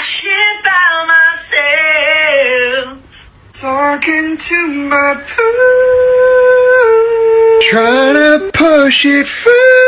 shit by myself. Talking to my poo. Trying to push it through.